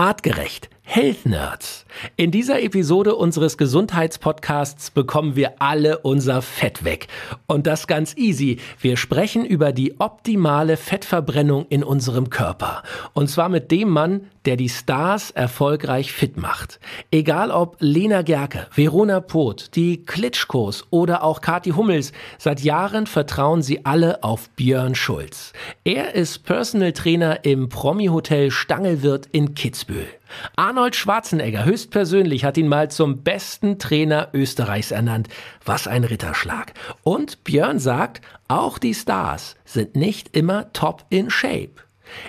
Artgerecht. Health Nerds. In dieser Episode unseres Gesundheitspodcasts bekommen wir alle unser Fett weg. Und das ganz easy. Wir sprechen über die optimale Fettverbrennung in unserem Körper. Und zwar mit dem Mann, der die Stars erfolgreich fit macht. Egal ob Lena Gerke, Verona Poth, die Klitschkos oder auch Kati Hummels, seit Jahren vertrauen sie alle auf Björn Schulz. Er ist Personal Trainer im Promi-Hotel Stangelwirt in Kitzbühel. Arnold Schwarzenegger höchstpersönlich hat ihn mal zum besten Trainer Österreichs ernannt. Was ein Ritterschlag. Und Björn sagt, auch die Stars sind nicht immer top in shape.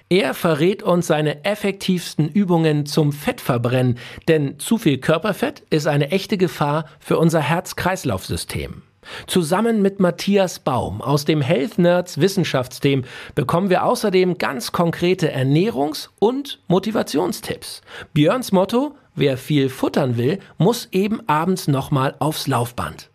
Er verrät uns seine effektivsten Übungen zum Fettverbrennen, denn zu viel Körperfett ist eine echte Gefahr für unser Herz-Kreislauf-System. Zusammen mit Matthias Baum aus dem Health Nerds Wissenschaftsteam bekommen wir außerdem ganz konkrete Ernährungs- und Motivationstipps. Björns Motto, wer viel futtern will, muss eben abends nochmal aufs Laufband.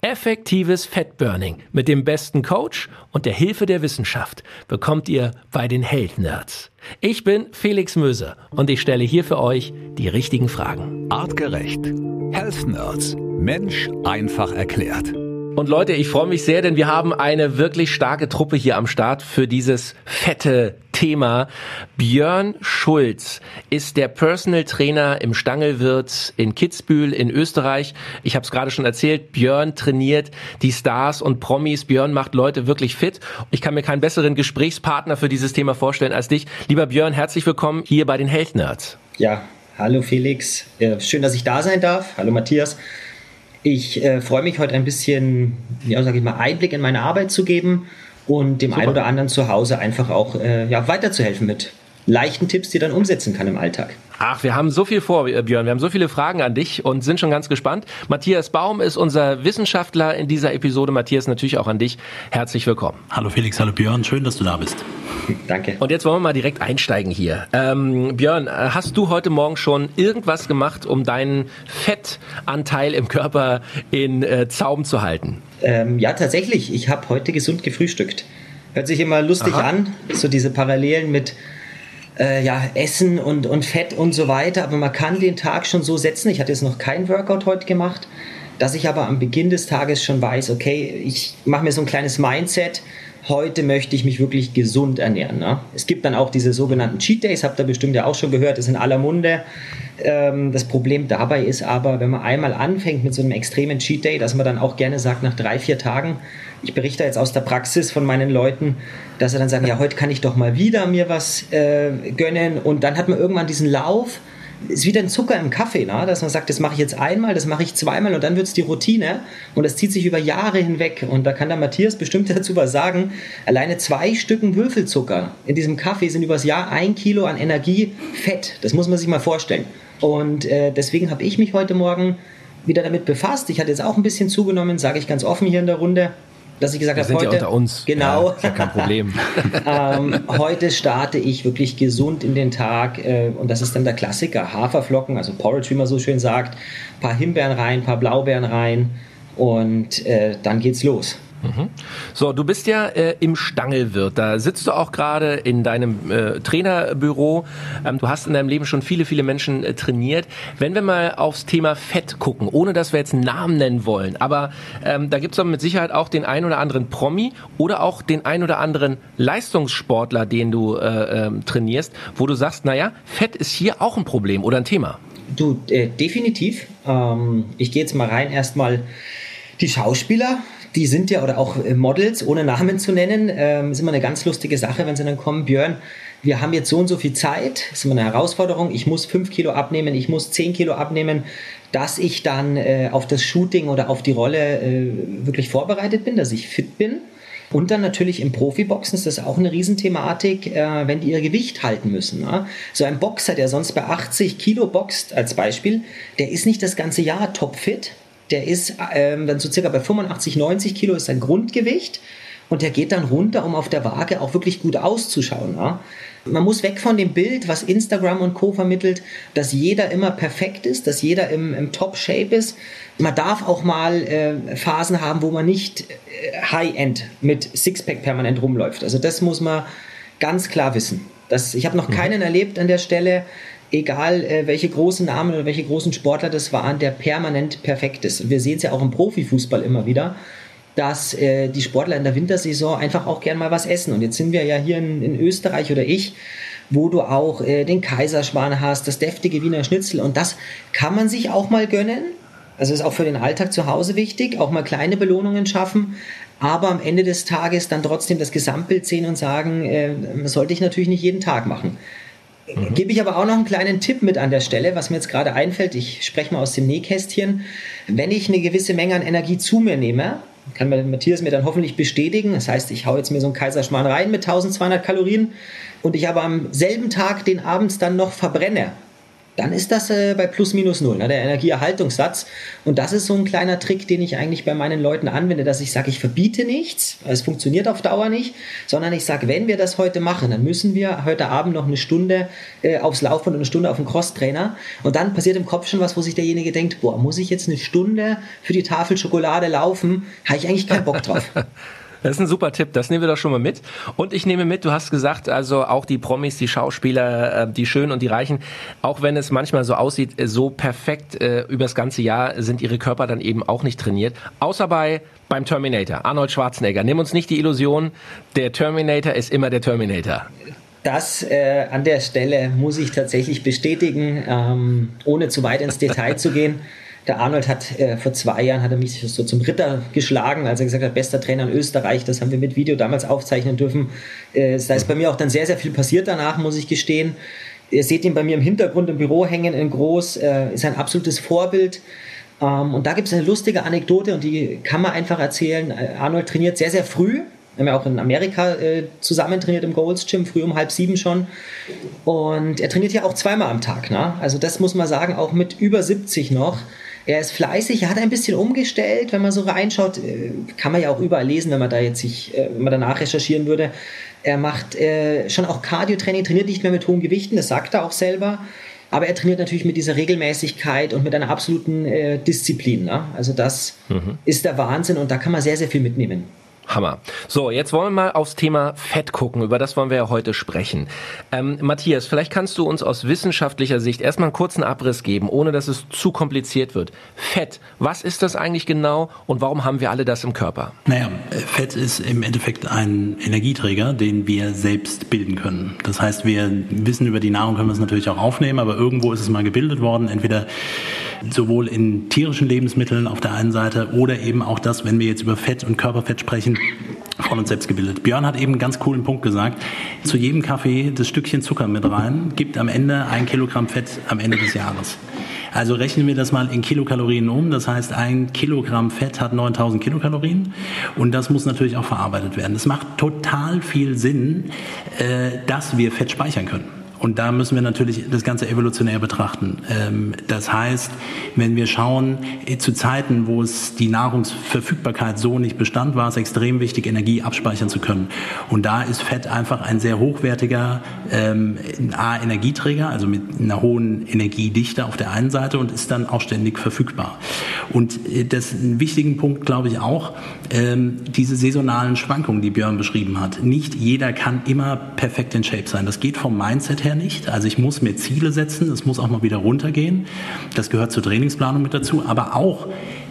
Effektives Fettburning mit dem besten Coach und der Hilfe der Wissenschaft bekommt ihr bei den Health Nerds. Ich bin Felix Möser und ich stelle hier für euch die richtigen Fragen. Artgerecht. Health Nerds. Mensch einfach erklärt. Und Leute, ich freue mich sehr, denn wir haben eine wirklich starke Truppe hier am Start für dieses fette Thema. Björn Schulz ist der Personal Trainer im Stangelwirt in Kitzbühel in Österreich. Ich habe es gerade schon erzählt, Björn trainiert die Stars und Promis. Björn macht Leute wirklich fit. Ich kann mir keinen besseren Gesprächspartner für dieses Thema vorstellen als dich. Lieber Björn, herzlich willkommen hier bei den Health Nerds. Ja, hallo Felix. Schön, dass ich da sein darf. Hallo Matthias. Ich äh, freue mich heute ein bisschen, ja, sage ich mal, Einblick in meine Arbeit zu geben und dem Super. einen oder anderen zu Hause einfach auch äh, ja, weiterzuhelfen mit leichten Tipps, die er dann umsetzen kann im Alltag. Ach, wir haben so viel vor, äh, Björn. Wir haben so viele Fragen an dich und sind schon ganz gespannt. Matthias Baum ist unser Wissenschaftler in dieser Episode. Matthias, natürlich auch an dich. Herzlich willkommen. Hallo Felix, hallo Björn. Schön, dass du da bist. Danke. Und jetzt wollen wir mal direkt einsteigen hier. Ähm, Björn, äh, hast du heute Morgen schon irgendwas gemacht, um deinen Fettanteil im Körper in äh, Zaum zu halten? Ähm, ja, tatsächlich. Ich habe heute gesund gefrühstückt. Hört sich immer lustig Aha. an, so diese Parallelen mit äh, ja, Essen und, und Fett und so weiter. Aber man kann den Tag schon so setzen. Ich hatte jetzt noch kein Workout heute gemacht, dass ich aber am Beginn des Tages schon weiß, okay, ich mache mir so ein kleines Mindset. Heute möchte ich mich wirklich gesund ernähren. Ne? Es gibt dann auch diese sogenannten Cheat Days, habt ihr bestimmt ja auch schon gehört, ist in aller Munde. Ähm, das Problem dabei ist aber, wenn man einmal anfängt mit so einem extremen Cheat Day, dass man dann auch gerne sagt, nach drei, vier Tagen, ich berichte jetzt aus der Praxis von meinen Leuten, dass sie dann sagen, ja, heute kann ich doch mal wieder mir was äh, gönnen und dann hat man irgendwann diesen Lauf, ist wieder ein Zucker im Kaffee, ne? dass man sagt, das mache ich jetzt einmal, das mache ich zweimal und dann wird es die Routine und das zieht sich über Jahre hinweg und da kann der Matthias bestimmt dazu was sagen. Alleine zwei Stücken Würfelzucker in diesem Kaffee sind übers Jahr ein Kilo an Energie Fett. Das muss man sich mal vorstellen. Und äh, deswegen habe ich mich heute Morgen wieder damit befasst. Ich hatte jetzt auch ein bisschen zugenommen, sage ich ganz offen hier in der Runde dass ich gesagt habe, heute. Ja unter uns. Genau. Ja, ist ja kein Problem. ähm, heute starte ich wirklich gesund in den Tag äh, und das ist dann der Klassiker: Haferflocken, also Porridge, wie man so schön sagt, ein paar Himbeeren rein, ein paar Blaubeeren rein und äh, dann geht's los. Mhm. So, du bist ja äh, im Stangelwirt. Da sitzt du auch gerade in deinem äh, Trainerbüro. Ähm, du hast in deinem Leben schon viele, viele Menschen äh, trainiert. Wenn wir mal aufs Thema Fett gucken, ohne dass wir jetzt einen Namen nennen wollen, aber ähm, da gibt es mit Sicherheit auch den ein oder anderen Promi oder auch den ein oder anderen Leistungssportler, den du äh, ähm, trainierst, wo du sagst, naja, Fett ist hier auch ein Problem oder ein Thema. Du, äh, definitiv. Ähm, ich gehe jetzt mal rein erstmal die Schauspieler die sind ja, oder auch äh, Models, ohne Namen zu nennen, ähm, ist immer eine ganz lustige Sache, wenn sie dann kommen, Björn, wir haben jetzt so und so viel Zeit, ist immer eine Herausforderung, ich muss fünf Kilo abnehmen, ich muss zehn Kilo abnehmen, dass ich dann äh, auf das Shooting oder auf die Rolle äh, wirklich vorbereitet bin, dass ich fit bin. Und dann natürlich im Profiboxen ist das auch eine Riesenthematik, äh, wenn die ihr Gewicht halten müssen. Ne? So ein Boxer, der sonst bei 80 Kilo boxt als Beispiel, der ist nicht das ganze Jahr topfit, der ist ähm, dann so circa bei 85, 90 Kilo ist sein Grundgewicht und der geht dann runter, um auf der Waage auch wirklich gut auszuschauen. Ja? Man muss weg von dem Bild, was Instagram und Co. vermittelt, dass jeder immer perfekt ist, dass jeder im, im Top-Shape ist. Man darf auch mal äh, Phasen haben, wo man nicht äh, High-End mit Sixpack permanent rumläuft. Also das muss man ganz klar wissen. Das, ich habe noch mhm. keinen erlebt an der Stelle, egal äh, welche großen Namen oder welche großen Sportler das waren, der permanent perfekt ist. Und wir sehen es ja auch im Profifußball immer wieder, dass äh, die Sportler in der Wintersaison einfach auch gern mal was essen. Und jetzt sind wir ja hier in, in Österreich oder ich, wo du auch äh, den Kaiserschwan hast, das deftige Wiener Schnitzel. Und das kann man sich auch mal gönnen. Also ist auch für den Alltag zu Hause wichtig, auch mal kleine Belohnungen schaffen, aber am Ende des Tages dann trotzdem das Gesamtbild sehen und sagen, äh, sollte ich natürlich nicht jeden Tag machen. Mhm. Gebe ich aber auch noch einen kleinen Tipp mit an der Stelle, was mir jetzt gerade einfällt. Ich spreche mal aus dem Nähkästchen. Wenn ich eine gewisse Menge an Energie zu mir nehme, kann Matthias mir dann hoffentlich bestätigen. Das heißt, ich hau jetzt mir so einen Kaiserschmarrn rein mit 1200 Kalorien und ich aber am selben Tag den abends dann noch verbrenne dann ist das äh, bei plus minus null, ne, der Energieerhaltungssatz. Und das ist so ein kleiner Trick, den ich eigentlich bei meinen Leuten anwende, dass ich sage, ich verbiete nichts, es funktioniert auf Dauer nicht, sondern ich sage, wenn wir das heute machen, dann müssen wir heute Abend noch eine Stunde äh, aufs Laufband und eine Stunde auf den Crosstrainer. Und dann passiert im Kopf schon was, wo sich derjenige denkt, boah, muss ich jetzt eine Stunde für die Tafel Schokolade laufen? Habe ich eigentlich keinen Bock drauf. Das ist ein super Tipp, das nehmen wir doch schon mal mit. Und ich nehme mit, du hast gesagt, also auch die Promis, die Schauspieler, äh, die Schönen und die Reichen, auch wenn es manchmal so aussieht, äh, so perfekt äh, übers ganze Jahr sind ihre Körper dann eben auch nicht trainiert. Außer bei beim Terminator, Arnold Schwarzenegger. Nimm uns nicht die Illusion, der Terminator ist immer der Terminator. Das äh, an der Stelle muss ich tatsächlich bestätigen, ähm, ohne zu weit ins Detail zu gehen. Der Arnold hat äh, vor zwei Jahren hat er mich so zum Ritter geschlagen, als er gesagt hat, bester Trainer in Österreich. Das haben wir mit Video damals aufzeichnen dürfen. Äh, da ist bei mir auch dann sehr, sehr viel passiert danach, muss ich gestehen. Ihr seht ihn bei mir im Hintergrund im Büro hängen in groß, äh, ist ein absolutes Vorbild. Ähm, und da gibt es eine lustige Anekdote und die kann man einfach erzählen. Äh, Arnold trainiert sehr, sehr früh. Wir haben ja auch in Amerika äh, zusammen trainiert im Gold's Gym, früh um halb sieben schon. Und er trainiert ja auch zweimal am Tag. Ne? Also das muss man sagen, auch mit über 70 noch. Er ist fleißig, er hat ein bisschen umgestellt, wenn man so reinschaut, äh, kann man ja auch überall lesen, wenn man da jetzt sich, äh, wenn man danach recherchieren würde. Er macht äh, schon auch Cardio-Training, trainiert nicht mehr mit hohen Gewichten, das sagt er auch selber. Aber er trainiert natürlich mit dieser Regelmäßigkeit und mit einer absoluten äh, Disziplin. Ne? Also das mhm. ist der Wahnsinn und da kann man sehr, sehr viel mitnehmen. Hammer. So, jetzt wollen wir mal aufs Thema Fett gucken. Über das wollen wir ja heute sprechen. Ähm, Matthias, vielleicht kannst du uns aus wissenschaftlicher Sicht erstmal einen kurzen Abriss geben, ohne dass es zu kompliziert wird. Fett, was ist das eigentlich genau und warum haben wir alle das im Körper? Naja, Fett ist im Endeffekt ein Energieträger, den wir selbst bilden können. Das heißt, wir wissen über die Nahrung, können wir es natürlich auch aufnehmen, aber irgendwo ist es mal gebildet worden, entweder sowohl in tierischen Lebensmitteln auf der einen Seite oder eben auch das, wenn wir jetzt über Fett und Körperfett sprechen, von uns selbst gebildet. Björn hat eben einen ganz coolen Punkt gesagt. Zu jedem Kaffee das Stückchen Zucker mit rein, gibt am Ende ein Kilogramm Fett am Ende des Jahres. Also rechnen wir das mal in Kilokalorien um. Das heißt, ein Kilogramm Fett hat 9000 Kilokalorien und das muss natürlich auch verarbeitet werden. Es macht total viel Sinn, äh, dass wir Fett speichern können. Und da müssen wir natürlich das Ganze evolutionär betrachten. Ähm, das heißt, wenn wir schauen, äh, zu Zeiten, wo es die Nahrungsverfügbarkeit so nicht bestand, war es extrem wichtig, Energie abspeichern zu können. Und da ist Fett einfach ein sehr hochwertiger ähm, A-Energieträger, also mit einer hohen Energiedichte auf der einen Seite und ist dann auch ständig verfügbar. Und äh, das einen wichtigen Punkt, glaube ich, auch, ähm, diese saisonalen Schwankungen, die Björn beschrieben hat. Nicht jeder kann immer perfekt in Shape sein. Das geht vom Mindset her bisher nicht. Also ich muss mir Ziele setzen, es muss auch mal wieder runtergehen. Das gehört zur Trainingsplanung mit dazu, aber auch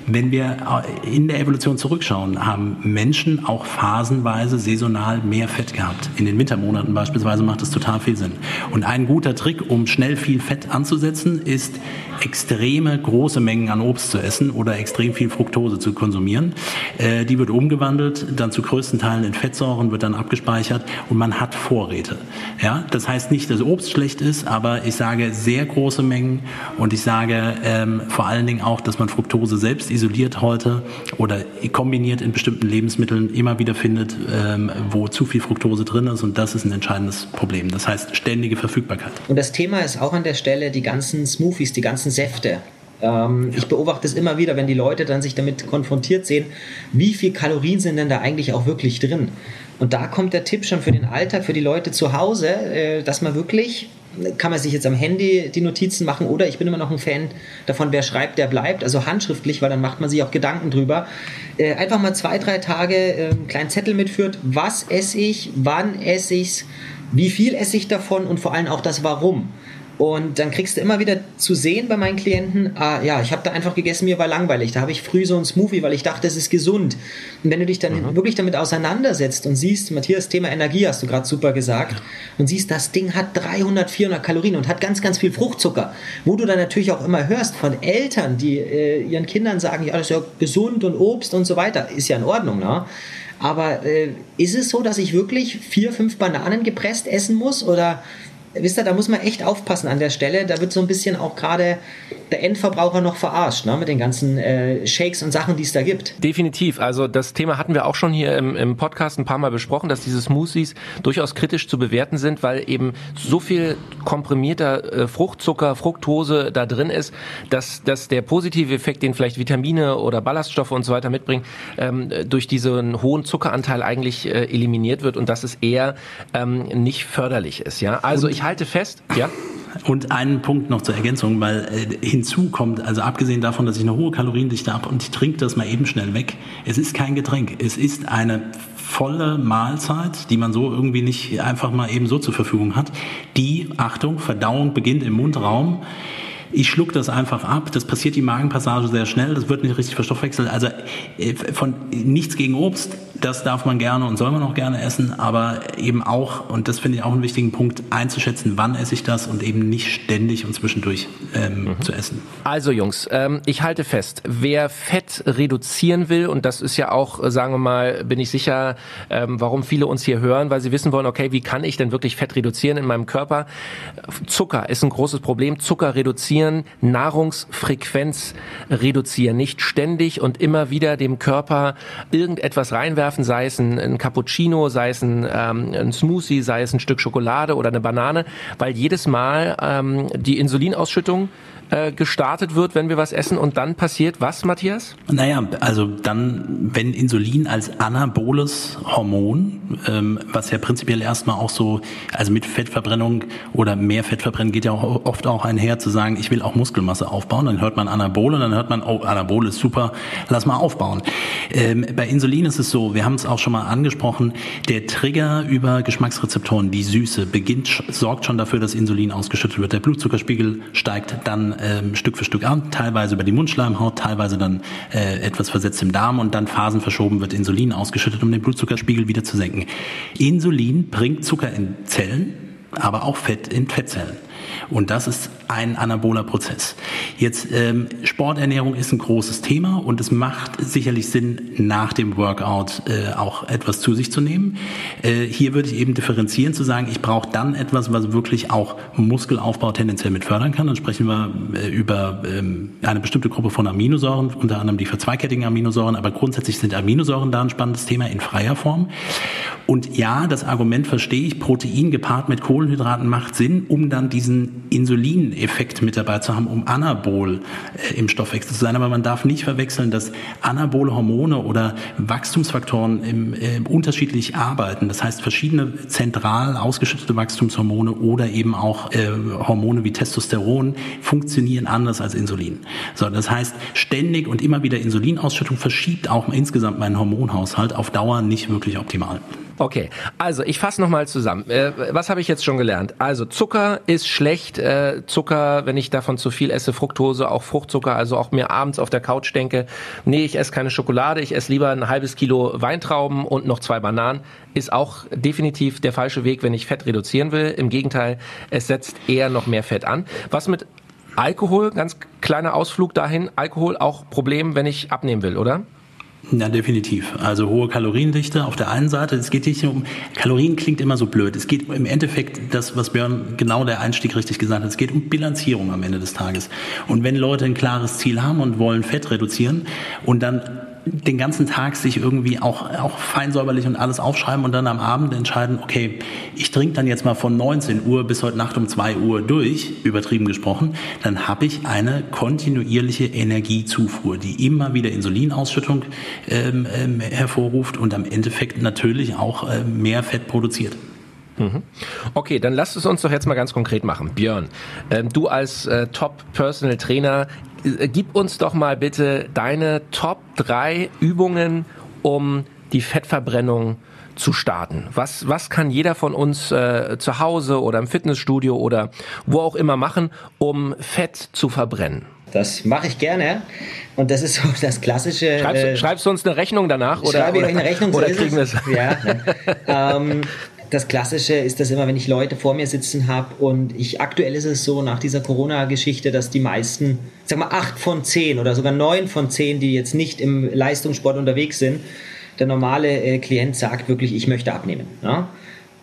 wenn wir in der Evolution zurückschauen, haben Menschen auch phasenweise saisonal mehr Fett gehabt. In den Wintermonaten beispielsweise macht das total viel Sinn. Und ein guter Trick, um schnell viel Fett anzusetzen, ist extreme große Mengen an Obst zu essen oder extrem viel Fructose zu konsumieren. Äh, die wird umgewandelt, dann zu größten Teilen in Fettsäuren, wird dann abgespeichert und man hat Vorräte. Ja, das heißt nicht, dass Obst schlecht ist, aber ich sage sehr große Mengen und ich sage ähm, vor allen Dingen auch, dass man Fructose selbst isoliert heute oder kombiniert in bestimmten Lebensmitteln immer wieder findet, ähm, wo zu viel Fructose drin ist und das ist ein entscheidendes Problem. Das heißt ständige Verfügbarkeit. Und das Thema ist auch an der Stelle die ganzen Smoothies, die ganzen Säfte. Ähm, ja. Ich beobachte es immer wieder, wenn die Leute dann sich damit konfrontiert sehen, wie viel Kalorien sind denn da eigentlich auch wirklich drin. Und da kommt der Tipp schon für den Alltag, für die Leute zu Hause, äh, dass man wirklich kann man sich jetzt am Handy die Notizen machen oder ich bin immer noch ein Fan davon, wer schreibt, der bleibt, also handschriftlich, weil dann macht man sich auch Gedanken drüber. Äh, einfach mal zwei, drei Tage äh, einen kleinen Zettel mitführt, was esse ich, wann esse ich es, wie viel esse ich davon? Und vor allem auch das Warum. Und dann kriegst du immer wieder zu sehen bei meinen Klienten, ah, ja, ich habe da einfach gegessen, mir war langweilig. Da habe ich früh so ein Smoothie, weil ich dachte, es ist gesund. Und wenn du dich dann mhm. wirklich damit auseinandersetzt und siehst, Matthias, Thema Energie hast du gerade super gesagt, ja. und siehst, das Ding hat 300, 400 Kalorien und hat ganz, ganz viel Fruchtzucker, wo du dann natürlich auch immer hörst von Eltern, die äh, ihren Kindern sagen, ja, das ist ja gesund und Obst und so weiter, ist ja in Ordnung, ne? Aber äh, ist es so, dass ich wirklich vier, fünf Bananen gepresst essen muss oder wisst ihr, da muss man echt aufpassen an der Stelle. Da wird so ein bisschen auch gerade der Endverbraucher noch verarscht, ne, mit den ganzen äh, Shakes und Sachen, die es da gibt. Definitiv. Also das Thema hatten wir auch schon hier im, im Podcast ein paar Mal besprochen, dass diese Smoothies durchaus kritisch zu bewerten sind, weil eben so viel komprimierter äh, Fruchtzucker, Fructose da drin ist, dass, dass der positive Effekt, den vielleicht Vitamine oder Ballaststoffe und so weiter mitbringen, ähm, durch diesen hohen Zuckeranteil eigentlich äh, eliminiert wird und dass es eher ähm, nicht förderlich ist. Ja, also ich halte fest, ja. Und einen Punkt noch zur Ergänzung, weil äh, hinzu kommt, also abgesehen davon, dass ich eine hohe Kaloriendichte habe und ich trinke das mal eben schnell weg, es ist kein Getränk. Es ist eine volle Mahlzeit, die man so irgendwie nicht einfach mal eben so zur Verfügung hat. Die, Achtung, Verdauung beginnt im Mundraum. Ich schluck das einfach ab. Das passiert die Magenpassage sehr schnell. Das wird nicht richtig verstoffwechselt. Also äh, von nichts gegen Obst das darf man gerne und soll man auch gerne essen, aber eben auch, und das finde ich auch einen wichtigen Punkt, einzuschätzen, wann esse ich das und eben nicht ständig und zwischendurch ähm, mhm. zu essen. Also Jungs, ähm, ich halte fest, wer Fett reduzieren will, und das ist ja auch, äh, sagen wir mal, bin ich sicher, ähm, warum viele uns hier hören, weil sie wissen wollen, okay, wie kann ich denn wirklich Fett reduzieren in meinem Körper? Zucker ist ein großes Problem. Zucker reduzieren, Nahrungsfrequenz reduzieren, nicht ständig und immer wieder dem Körper irgendetwas reinwerfen reinwerfen, sei es ein, ein Cappuccino, sei es ein, ähm, ein, Smoothie, sei es ein Stück Schokolade oder eine Banane, weil jedes Mal ähm, die Insulinausschüttung äh, gestartet wird, wenn wir was essen und dann passiert was, Matthias? Naja, also dann, wenn Insulin als anaboles Hormon, ähm, was ja prinzipiell erstmal auch so, also mit Fettverbrennung oder mehr Fettverbrennen geht ja auch oft auch einher zu sagen, ich will auch Muskelmasse aufbauen, dann hört man Anabol und dann hört man, oh, Anabol ist super, lass mal aufbauen. Ähm, bei Insulin ist es so, wir haben es auch schon mal angesprochen, der Trigger über Geschmacksrezeptoren, die Süße, beginnt, sorgt schon dafür, dass Insulin ausgeschüttet wird. Der Blutzuckerspiegel steigt dann ähm, Stück für Stück an, teilweise über die Mundschleimhaut, teilweise dann äh, etwas versetzt im Darm und dann phasenverschoben wird Insulin ausgeschüttet, um den Blutzuckerspiegel wieder zu senken. Insulin bringt Zucker in Zellen, aber auch Fett in Fettzellen. Und das ist ein anaboler Prozess. Jetzt ähm, Sporternährung ist ein großes Thema und es macht sicherlich Sinn, nach dem Workout äh, auch etwas zu sich zu nehmen. Äh, hier würde ich eben differenzieren, zu sagen, ich brauche dann etwas, was wirklich auch Muskelaufbau tendenziell mit fördern kann. Dann sprechen wir äh, über ähm, eine bestimmte Gruppe von Aminosäuren, unter anderem die verzweikettigen Aminosäuren, aber grundsätzlich sind Aminosäuren da ein spannendes Thema in freier Form. Und ja, das Argument verstehe ich, Protein gepaart mit Kohlenhydraten macht Sinn, um dann diesen Insulineffekt mit dabei zu haben, um Anabol äh, im Stoffwechsel zu sein. Aber man darf nicht verwechseln, dass anabole Hormone oder Wachstumsfaktoren im, äh, unterschiedlich arbeiten. Das heißt, verschiedene zentral ausgeschüttete Wachstumshormone oder eben auch äh, Hormone wie Testosteron funktionieren anders als Insulin. So, das heißt, ständig und immer wieder Insulinausschüttung verschiebt auch insgesamt meinen Hormonhaushalt auf Dauer nicht wirklich optimal. Okay, also ich fasse nochmal zusammen. Äh, was habe ich jetzt schon gelernt? Also Zucker ist schlecht. Äh, Zucker, wenn ich davon zu viel esse, Fructose, auch Fruchtzucker, also auch mir abends auf der Couch denke, nee, ich esse keine Schokolade, ich esse lieber ein halbes Kilo Weintrauben und noch zwei Bananen, ist auch definitiv der falsche Weg, wenn ich Fett reduzieren will. Im Gegenteil, es setzt eher noch mehr Fett an. Was mit Alkohol, ganz kleiner Ausflug dahin, Alkohol auch Problem, wenn ich abnehmen will, oder? Ja, definitiv. Also hohe Kaloriendichte auf der einen Seite. Es geht nicht um, Kalorien klingt immer so blöd. Es geht im Endeffekt, das, was Björn genau der Einstieg richtig gesagt hat, es geht um Bilanzierung am Ende des Tages. Und wenn Leute ein klares Ziel haben und wollen Fett reduzieren und dann den ganzen Tag sich irgendwie auch, auch feinsäuberlich und alles aufschreiben und dann am Abend entscheiden, okay, ich trinke dann jetzt mal von 19 Uhr bis heute Nacht um 2 Uhr durch, übertrieben gesprochen, dann habe ich eine kontinuierliche Energiezufuhr, die immer wieder Insulinausschüttung ähm, ähm, hervorruft und am Endeffekt natürlich auch äh, mehr Fett produziert. Mhm. Okay, dann lass es uns doch jetzt mal ganz konkret machen. Björn, ähm, du als äh, Top Personal Trainer äh, gib uns doch mal bitte deine Top 3 Übungen, um die Fettverbrennung zu starten? Was, was kann jeder von uns äh, zu Hause oder im Fitnessstudio oder wo auch immer machen, um Fett zu verbrennen? Das mache ich gerne. Und das ist so das klassische. Schreibst, äh, schreibst du uns eine Rechnung danach? Oder, schreibe ich euch eine Rechnung, oder kriegen wir es? Ja. ähm, das Klassische ist das immer, wenn ich Leute vor mir sitzen habe und ich aktuell ist es so nach dieser Corona-Geschichte, dass die meisten, sag mal acht von zehn oder sogar neun von zehn, die jetzt nicht im Leistungssport unterwegs sind, der normale äh, Klient sagt wirklich, ich möchte abnehmen. Ja?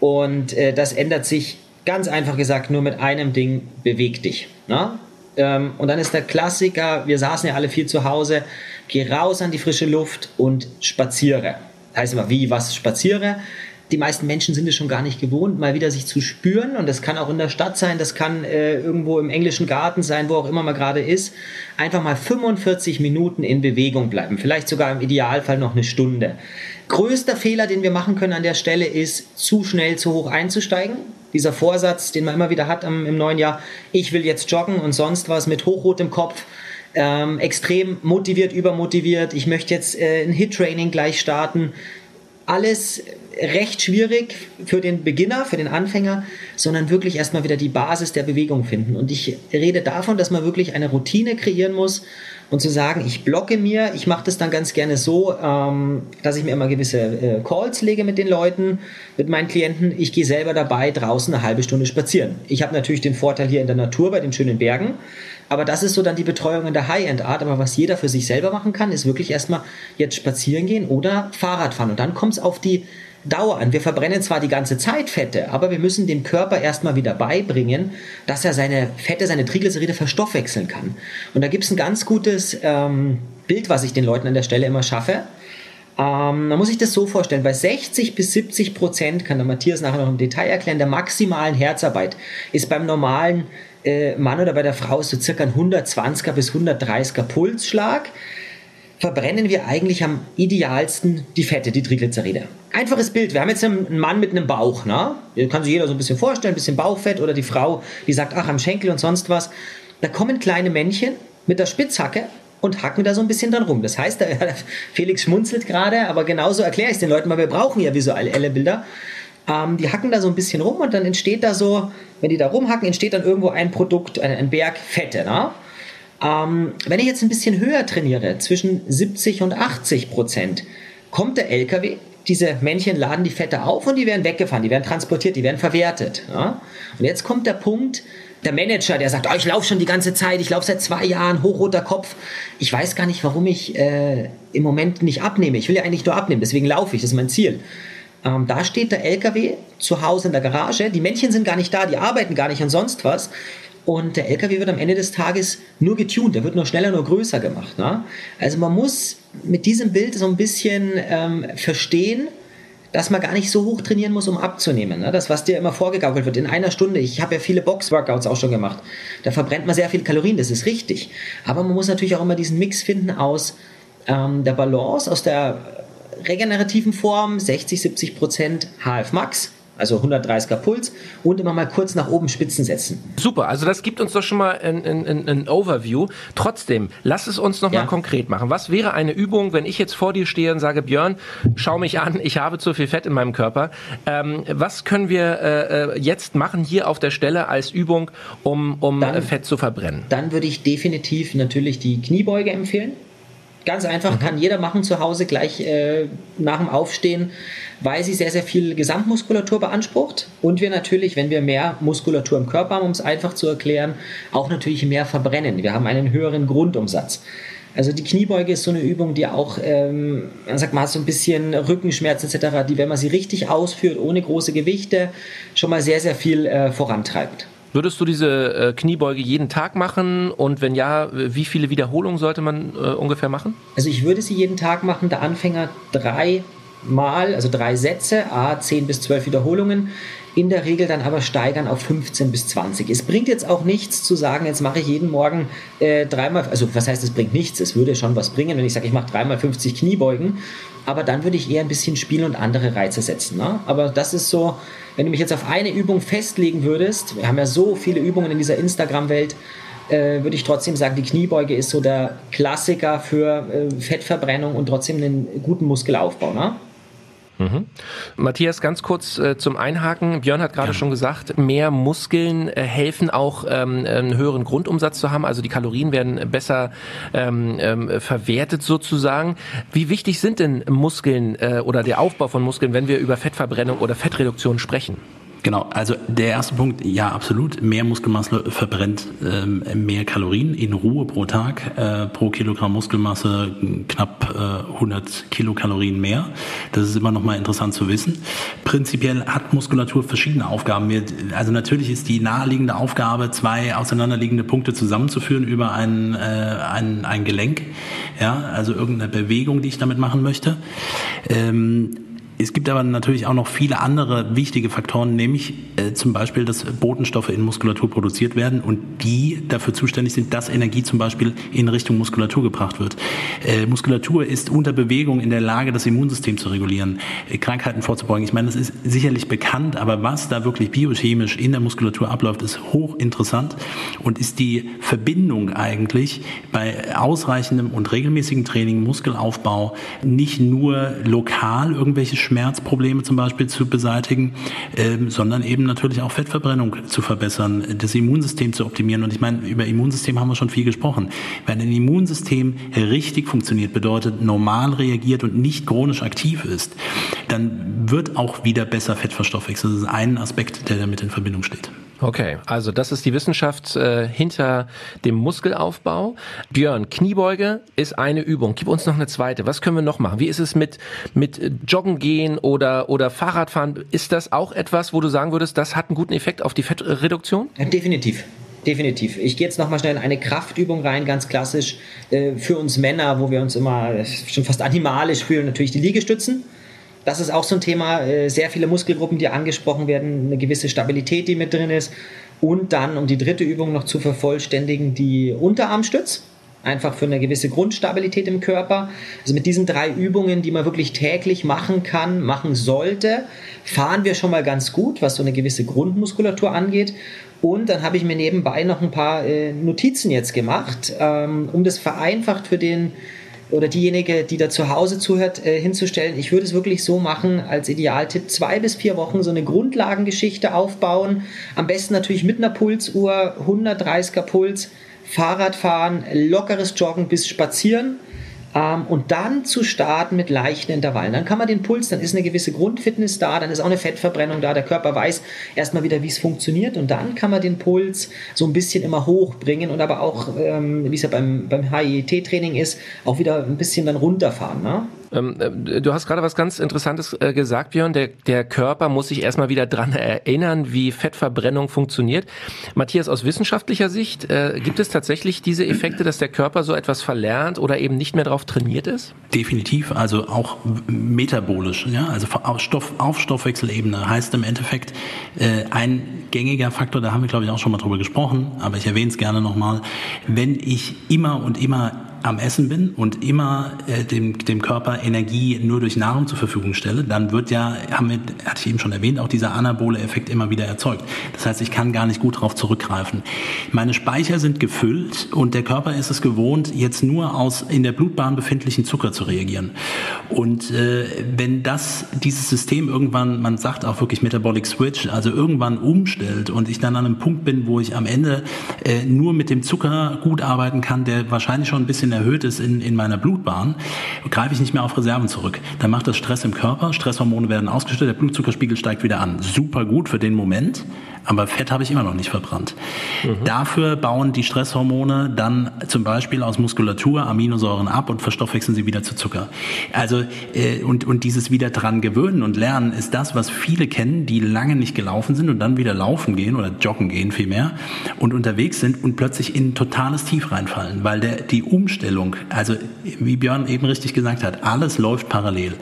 Und äh, das ändert sich ganz einfach gesagt nur mit einem Ding, beweg dich. Ja? Ähm, und dann ist der Klassiker, wir saßen ja alle viel zu Hause, geh raus an die frische Luft und spaziere. Heißt immer, wie, was, spaziere? Die meisten Menschen sind es schon gar nicht gewohnt, mal wieder sich zu spüren. Und das kann auch in der Stadt sein, das kann äh, irgendwo im englischen Garten sein, wo auch immer man gerade ist. Einfach mal 45 Minuten in Bewegung bleiben. Vielleicht sogar im Idealfall noch eine Stunde. Größter Fehler, den wir machen können an der Stelle, ist, zu schnell zu hoch einzusteigen. Dieser Vorsatz, den man immer wieder hat im, im neuen Jahr, ich will jetzt joggen und sonst was mit hochrotem Kopf. Ähm, extrem motiviert, übermotiviert. Ich möchte jetzt äh, ein Hit-Training gleich starten alles recht schwierig für den Beginner, für den Anfänger, sondern wirklich erstmal wieder die Basis der Bewegung finden. Und ich rede davon, dass man wirklich eine Routine kreieren muss und zu sagen, ich blocke mir, ich mache das dann ganz gerne so, ähm, dass ich mir immer gewisse äh, Calls lege mit den Leuten, mit meinen Klienten. Ich gehe selber dabei draußen eine halbe Stunde spazieren. Ich habe natürlich den Vorteil hier in der Natur bei den schönen Bergen. Aber das ist so dann die Betreuung in der High-End-Art. Aber was jeder für sich selber machen kann, ist wirklich erstmal jetzt spazieren gehen oder Fahrrad fahren. Und dann kommt es auf die Dauer an. Wir verbrennen zwar die ganze Zeit Fette, aber wir müssen dem Körper erstmal wieder beibringen, dass er seine Fette, seine Triglyceride verstoffwechseln kann. Und da gibt es ein ganz gutes ähm, Bild, was ich den Leuten an der Stelle immer schaffe. Ähm, man muss sich das so vorstellen, bei 60 bis 70 Prozent, kann der Matthias nachher noch im Detail erklären, der maximalen Herzarbeit ist beim normalen äh, Mann oder bei der Frau so circa ein 120er bis 130er Pulsschlag verbrennen wir eigentlich am idealsten die Fette, die Triglyceride. Einfaches Bild. Wir haben jetzt einen Mann mit einem Bauch. Ne? Das kann sich jeder so ein bisschen vorstellen, ein bisschen Bauchfett oder die Frau, die sagt, ach, am Schenkel und sonst was. Da kommen kleine Männchen mit der Spitzhacke und hacken da so ein bisschen dran rum. Das heißt, Felix schmunzelt gerade, aber genauso erkläre ich es den Leuten, weil wir brauchen ja visuelle Bilder. Ähm, die hacken da so ein bisschen rum und dann entsteht da so, wenn die da rumhacken, entsteht dann irgendwo ein Produkt, ein, ein Berg Fette. Ne? Ähm, wenn ich jetzt ein bisschen höher trainiere, zwischen 70 und 80 Prozent, kommt der LKW, diese Männchen laden die Fette auf und die werden weggefahren, die werden transportiert, die werden verwertet. Ja? Und jetzt kommt der Punkt, der Manager, der sagt, oh, ich laufe schon die ganze Zeit, ich laufe seit zwei Jahren, hochroter Kopf. Ich weiß gar nicht, warum ich äh, im Moment nicht abnehme. Ich will ja eigentlich nur abnehmen, deswegen laufe ich, das ist mein Ziel. Ähm, da steht der LKW zu Hause in der Garage, die Männchen sind gar nicht da, die arbeiten gar nicht und sonst was. Und der LKW wird am Ende des Tages nur getuned, der wird nur schneller, nur größer gemacht. Ne? Also man muss mit diesem Bild so ein bisschen ähm, verstehen, dass man gar nicht so hoch trainieren muss, um abzunehmen. Ne? Das, was dir immer vorgegaukelt wird, in einer Stunde, ich habe ja viele Box-Workouts auch schon gemacht, da verbrennt man sehr viele Kalorien, das ist richtig. Aber man muss natürlich auch immer diesen Mix finden aus ähm, der Balance, aus der regenerativen Form, 60, 70 Prozent HF Max, also 130er Puls und immer mal kurz nach oben Spitzen setzen. Super, also das gibt uns doch schon mal ein, ein, ein Overview. Trotzdem, lass es uns noch ja. mal konkret machen. Was wäre eine Übung, wenn ich jetzt vor dir stehe und sage, Björn, schau mich an, ich habe zu viel Fett in meinem Körper. Ähm, was können wir äh, äh jetzt machen hier auf der Stelle als Übung, um, um dann, Fett zu verbrennen? Dann würde ich definitiv natürlich die Kniebeuge empfehlen. Ganz einfach, mhm. kann jeder machen zu Hause gleich äh, nach dem Aufstehen, weil sie sehr, sehr viel Gesamtmuskulatur beansprucht und wir natürlich, wenn wir mehr Muskulatur im Körper haben, um es einfach zu erklären, auch natürlich mehr verbrennen. Wir haben einen höheren Grundumsatz. Also die Kniebeuge ist so eine Übung, die auch, ähm, sagt mal, so ein bisschen Rückenschmerzen etc., die, wenn man sie richtig ausführt, ohne große Gewichte, schon mal sehr, sehr viel äh, vorantreibt. Würdest du diese äh, Kniebeuge jeden Tag machen? Und wenn ja, wie viele Wiederholungen sollte man äh, ungefähr machen? Also ich würde sie jeden Tag machen. Der Anfänger drei Mal, also drei Sätze, a 10 bis 12 Wiederholungen. In der Regel dann aber steigern auf 15 bis 20. Es bringt jetzt auch nichts zu sagen, jetzt mache ich jeden Morgen äh, dreimal, also was heißt, es bringt nichts? Es würde schon was bringen, wenn ich sage, ich mache dreimal 50 Kniebeugen. Aber dann würde ich eher ein bisschen spielen und andere Reize setzen. Ne? Aber das ist so, wenn du mich jetzt auf eine Übung festlegen würdest, wir haben ja so viele Übungen in dieser Instagram-Welt, äh, würde ich trotzdem sagen, die Kniebeuge ist so der Klassiker für äh, Fettverbrennung und trotzdem einen guten Muskelaufbau. Ne? Mhm. Matthias, ganz kurz äh, zum Einhaken. Björn hat gerade ja. schon gesagt, mehr Muskeln äh, helfen auch ähm, einen höheren Grundumsatz zu haben. Also die Kalorien werden besser ähm, ähm, verwertet sozusagen. Wie wichtig sind denn Muskeln äh, oder der Aufbau von Muskeln, wenn wir über Fettverbrennung oder Fettreduktion sprechen? Genau, also der erste Punkt, ja absolut, mehr Muskelmasse verbrennt ähm, mehr Kalorien in Ruhe pro Tag, äh, pro Kilogramm Muskelmasse knapp äh, 100 Kilokalorien mehr. Das ist immer noch mal interessant zu wissen. Prinzipiell hat Muskulatur verschiedene Aufgaben. Also natürlich ist die naheliegende Aufgabe, zwei auseinanderliegende Punkte zusammenzuführen über ein, äh, ein, ein Gelenk, ja, also irgendeine Bewegung, die ich damit machen möchte. Ähm, es gibt aber natürlich auch noch viele andere wichtige Faktoren, nämlich äh, zum Beispiel, dass Botenstoffe in Muskulatur produziert werden und die dafür zuständig sind, dass Energie zum Beispiel in Richtung Muskulatur gebracht wird. Äh, Muskulatur ist unter Bewegung in der Lage, das Immunsystem zu regulieren, äh, Krankheiten vorzubeugen. Ich meine, das ist sicherlich bekannt, aber was da wirklich biochemisch in der Muskulatur abläuft, ist hochinteressant und ist die Verbindung eigentlich bei ausreichendem und regelmäßigem Training, Muskelaufbau nicht nur lokal irgendwelche Schmerzprobleme zum Beispiel zu beseitigen, ähm, sondern eben natürlich auch Fettverbrennung zu verbessern, das Immunsystem zu optimieren. Und ich meine, über Immunsystem haben wir schon viel gesprochen. Wenn ein Immunsystem richtig funktioniert, bedeutet normal reagiert und nicht chronisch aktiv ist, dann wird auch wieder besser Fett verstoffwechselt. Das ist ein Aspekt, der damit in Verbindung steht. Okay, also das ist die Wissenschaft äh, hinter dem Muskelaufbau. Björn, Kniebeuge ist eine Übung. Gib uns noch eine zweite. Was können wir noch machen? Wie ist es mit, mit Joggen gehen oder, oder Fahrradfahren? Ist das auch etwas, wo du sagen würdest, das hat einen guten Effekt auf die Fettreduktion? Definitiv. Definitiv. Ich gehe jetzt nochmal schnell in eine Kraftübung rein, ganz klassisch äh, für uns Männer, wo wir uns immer schon fast animalisch fühlen, natürlich die Liegestützen das ist auch so ein Thema. Äh, sehr viele Muskelgruppen, die angesprochen werden, eine gewisse Stabilität, die mit drin ist. Und dann, um die dritte Übung noch zu vervollständigen, die Unterarmstütz. Einfach für eine gewisse Grundstabilität im Körper. Also mit diesen drei Übungen, die man wirklich täglich machen kann, machen sollte, fahren wir schon mal ganz gut, was so eine gewisse Grundmuskulatur angeht. Und dann habe ich mir nebenbei noch ein paar äh, Notizen jetzt gemacht, ähm, um das vereinfacht für den oder diejenige, die da zu Hause zuhört, äh, hinzustellen. Ich würde es wirklich so machen, als Idealtipp, zwei bis vier Wochen so eine Grundlagengeschichte aufbauen. Am besten natürlich mit einer Pulsuhr, 130er Puls, Fahrrad fahren, lockeres Joggen bis Spazieren ähm, und dann zu starten mit leichten Intervallen. Dann kann man den Puls, dann ist eine gewisse Grundfitness da, dann ist auch eine Fettverbrennung da, der Körper weiß erstmal wieder, wie es funktioniert und dann kann man den Puls so ein bisschen immer hochbringen und aber auch, ähm, wie es ja beim, beim HIIT-Training ist, auch wieder ein bisschen dann runterfahren. Ne? Ähm, äh, du hast gerade was ganz Interessantes äh, gesagt, Björn. Der, der Körper muss sich erstmal wieder dran erinnern, wie Fettverbrennung funktioniert. Matthias, aus wissenschaftlicher Sicht, äh, gibt es tatsächlich diese Effekte, dass der Körper so etwas verlernt oder eben nicht mehr darauf trainiert ist? Definitiv, also auch metabolisch, ja, also auf, Stoff, auf Stoffwechselebene heißt im Endeffekt äh, ein gängiger Faktor, da haben wir glaube ich auch schon mal drüber gesprochen, aber ich erwähne es gerne nochmal, wenn ich immer und immer am Essen bin und immer äh, dem, dem Körper Energie nur durch Nahrung zur Verfügung stelle, dann wird ja, haben wir, hatte ich eben schon erwähnt, auch dieser anabole Effekt immer wieder erzeugt. Das heißt, ich kann gar nicht gut darauf zurückgreifen. Meine Speicher sind gefüllt und der Körper ist es gewohnt, jetzt nur aus in der Blutbahn befindlichen Zucker zu reagieren. Und äh, wenn das dieses System irgendwann, man sagt auch wirklich Metabolic Switch, also irgendwann umstellt und ich dann an einem Punkt bin, wo ich am Ende äh, nur mit dem Zucker gut arbeiten kann, der wahrscheinlich schon ein bisschen erhöht ist in, in meiner Blutbahn, greife ich nicht mehr auf Reserven zurück. Dann macht das Stress im Körper, Stresshormone werden ausgestellt, der Blutzuckerspiegel steigt wieder an. Super gut für den Moment, aber Fett habe ich immer noch nicht verbrannt. Mhm. Dafür bauen die Stresshormone dann zum Beispiel aus Muskulatur Aminosäuren ab und verstoffwechseln sie wieder zu Zucker. Also äh, und, und dieses wieder dran gewöhnen und lernen ist das, was viele kennen, die lange nicht gelaufen sind und dann wieder laufen gehen oder joggen gehen vielmehr und unterwegs sind und plötzlich in ein totales Tief reinfallen, weil der, die Umstellung, also wie Björn eben richtig gesagt hat, alles läuft parallel.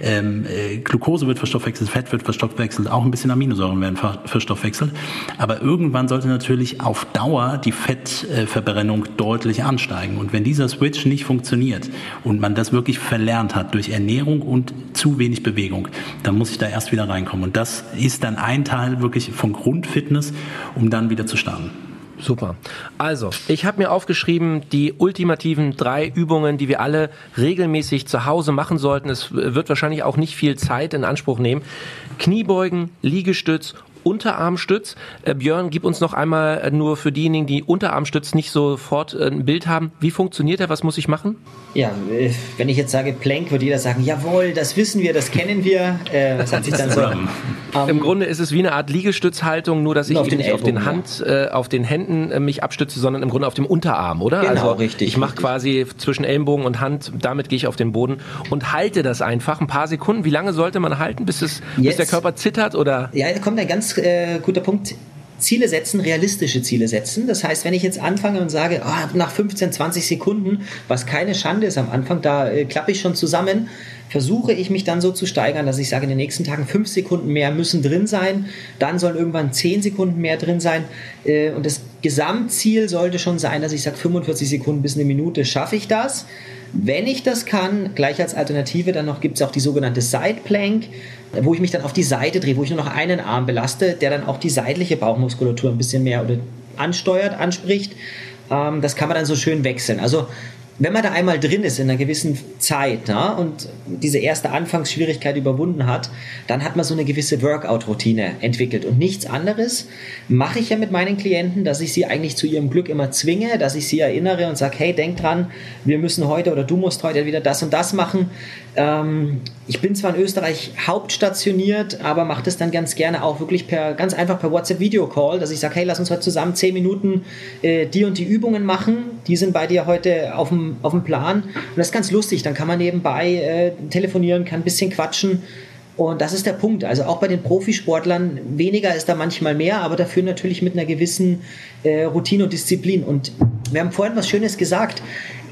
Ähm, äh, Glucose wird verstoffwechselt, Fett wird verstoffwechselt, auch ein bisschen Aminosäuren werden verstoffwechselt. Aber irgendwann sollte natürlich auf Dauer die Fettverbrennung deutlich ansteigen. Und wenn dieser Switch nicht funktioniert und man das wirklich verlernt hat durch Ernährung und zu wenig Bewegung, dann muss ich da erst wieder reinkommen. Und das ist dann ein Teil wirklich von Grundfitness, um dann wieder zu starten. Super. Also, ich habe mir aufgeschrieben, die ultimativen drei Übungen, die wir alle regelmäßig zu Hause machen sollten. Es wird wahrscheinlich auch nicht viel Zeit in Anspruch nehmen. Kniebeugen, Liegestütz Unterarmstütz. Äh, Björn, gib uns noch einmal äh, nur für diejenigen, die Unterarmstütz nicht sofort äh, ein Bild haben. Wie funktioniert er? Was muss ich machen? Ja, äh, wenn ich jetzt sage Plank, würde jeder sagen, jawohl, das wissen wir, das kennen wir. Äh, was hat sich dann so, ähm, Im Grunde ist es wie eine Art Liegestützhaltung, nur dass ich eben nicht auf den Hand, ja. äh, auf den Händen äh, mich abstütze, sondern im Grunde auf dem Unterarm, oder? Genau, also richtig. Ich mache quasi zwischen Ellenbogen und Hand, damit gehe ich auf den Boden und halte das einfach ein paar Sekunden. Wie lange sollte man halten, bis, es, bis der Körper zittert? Oder? Ja, da kommt ein ganz äh, guter Punkt. Ziele setzen, realistische Ziele setzen. Das heißt, wenn ich jetzt anfange und sage, oh, nach 15, 20 Sekunden, was keine Schande ist am Anfang, da äh, klappe ich schon zusammen, versuche ich mich dann so zu steigern, dass ich sage, in den nächsten Tagen 5 Sekunden mehr müssen drin sein, dann sollen irgendwann 10 Sekunden mehr drin sein äh, und das Gesamtziel sollte schon sein, dass ich sage, 45 Sekunden bis eine Minute schaffe ich das. Wenn ich das kann, gleich als Alternative, dann noch gibt es auch die sogenannte Side Plank wo ich mich dann auf die Seite drehe, wo ich nur noch einen Arm belaste, der dann auch die seitliche Bauchmuskulatur ein bisschen mehr oder ansteuert, anspricht. Ähm, das kann man dann so schön wechseln. Also wenn man da einmal drin ist in einer gewissen Zeit na, und diese erste Anfangsschwierigkeit überwunden hat, dann hat man so eine gewisse Workout-Routine entwickelt. Und nichts anderes mache ich ja mit meinen Klienten, dass ich sie eigentlich zu ihrem Glück immer zwinge, dass ich sie erinnere und sage, hey, denk dran, wir müssen heute oder du musst heute wieder das und das machen. Ähm, ich bin zwar in Österreich hauptstationiert, aber mache das dann ganz gerne auch wirklich per ganz einfach per WhatsApp-Video-Call, dass ich sage, hey, lass uns heute zusammen zehn Minuten äh, die und die Übungen machen. Die sind bei dir heute auf dem, auf dem Plan. Und das ist ganz lustig. Dann kann man nebenbei äh, telefonieren, kann ein bisschen quatschen. Und das ist der Punkt. Also auch bei den Profisportlern, weniger ist da manchmal mehr, aber dafür natürlich mit einer gewissen äh, Routine und Disziplin. Und wir haben vorhin was Schönes gesagt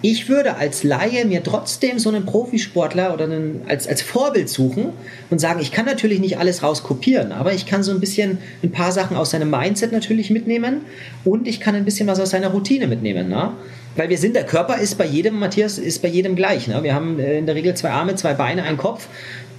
ich würde als Laie mir trotzdem so einen Profisportler oder einen, als, als Vorbild suchen und sagen, ich kann natürlich nicht alles rauskopieren, aber ich kann so ein bisschen ein paar Sachen aus seinem Mindset natürlich mitnehmen und ich kann ein bisschen was aus seiner Routine mitnehmen. Ne? Weil wir sind, der Körper ist bei jedem, Matthias, ist bei jedem gleich. Ne? Wir haben äh, in der Regel zwei Arme, zwei Beine, einen Kopf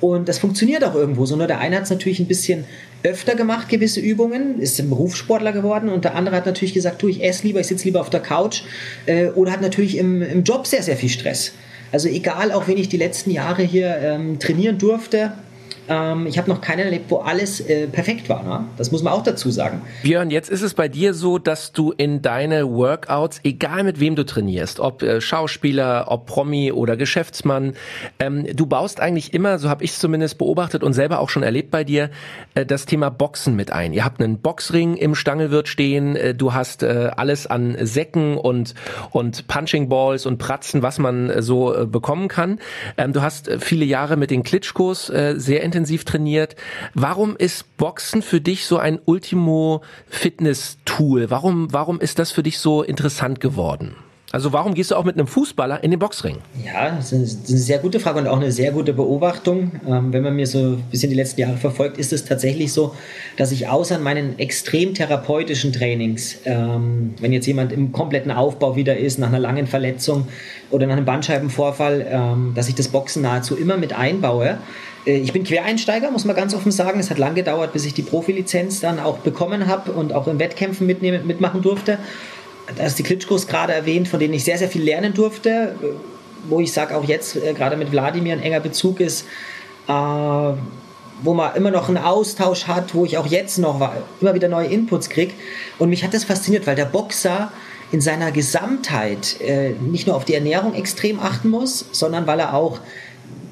und das funktioniert auch irgendwo so. Nur der eine hat es natürlich ein bisschen öfter gemacht, gewisse Übungen, ist ein Berufssportler geworden und der andere hat natürlich gesagt, du, ich esse lieber, ich sitze lieber auf der Couch äh, oder hat natürlich im, im Job sehr, sehr viel Stress. Also egal, auch wenn ich die letzten Jahre hier ähm, trainieren durfte, ähm, ich habe noch keinen erlebt, wo alles äh, perfekt war. Ne? Das muss man auch dazu sagen. Björn, jetzt ist es bei dir so, dass du in deine Workouts, egal mit wem du trainierst, ob äh, Schauspieler, ob Promi oder Geschäftsmann, ähm, du baust eigentlich immer, so habe ich es zumindest beobachtet und selber auch schon erlebt bei dir, äh, das Thema Boxen mit ein. Ihr habt einen Boxring im Stangelwirt stehen, äh, du hast äh, alles an Säcken und, und Punching Balls und Pratzen, was man äh, so bekommen kann. Ähm, du hast viele Jahre mit den Klitschkos sehr intensiv intensiv trainiert. Warum ist Boxen für dich so ein Ultimo-Fitness-Tool? Warum, warum ist das für dich so interessant geworden? Also warum gehst du auch mit einem Fußballer in den Boxring? Ja, das ist eine sehr gute Frage und auch eine sehr gute Beobachtung. Ähm, wenn man mir so ein bisschen die letzten Jahre verfolgt, ist es tatsächlich so, dass ich außer meinen extrem therapeutischen Trainings, ähm, wenn jetzt jemand im kompletten Aufbau wieder ist, nach einer langen Verletzung oder nach einem Bandscheibenvorfall, ähm, dass ich das Boxen nahezu immer mit einbaue. Äh, ich bin Quereinsteiger, muss man ganz offen sagen. Es hat lange gedauert, bis ich die Profilizenz dann auch bekommen habe und auch in Wettkämpfen mitnehmen, mitmachen durfte da ist die Klitschkos gerade erwähnt, von denen ich sehr, sehr viel lernen durfte, wo ich sage, auch jetzt äh, gerade mit Wladimir ein enger Bezug ist, äh, wo man immer noch einen Austausch hat, wo ich auch jetzt noch immer wieder neue Inputs kriege. Und mich hat das fasziniert, weil der Boxer in seiner Gesamtheit äh, nicht nur auf die Ernährung extrem achten muss, sondern weil er auch